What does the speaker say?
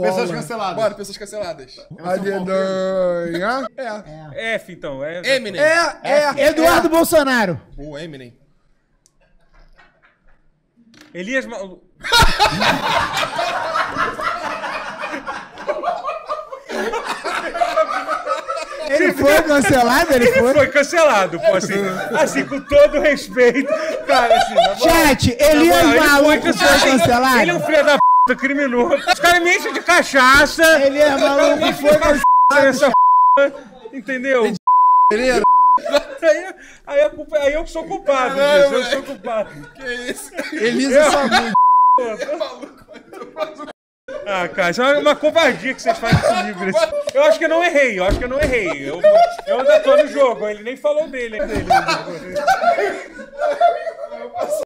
bola. Pessoas canceladas. Bora, pessoas canceladas. A dedanha. É. F, então. É, Eminem. É, é. Eduardo Bolsonaro. Boa, Eminem. Elias Malu... Ele foi cancelado? Ele Ele foi? foi cancelado, pô, assim, assim, com todo respeito. Cara, assim, Chat, Elias Maluco foi cancelado. cancelado? Ele é um filho da p, criminoso. Os caras me enchem de cachaça. Elias Maluco foi essa entendeu? Pereira. Aí, aí, culpa, aí eu que sou culpado disso, eu sou culpado. Elisa Samu. Ah, cara, isso é uma covardia que vocês fazem comigo. nesse- Eu acho que eu não errei, eu acho que eu não errei. Eu, eu ainda tô no jogo, ele nem falou dele. dele.